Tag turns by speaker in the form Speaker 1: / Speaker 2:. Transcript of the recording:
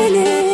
Speaker 1: beni.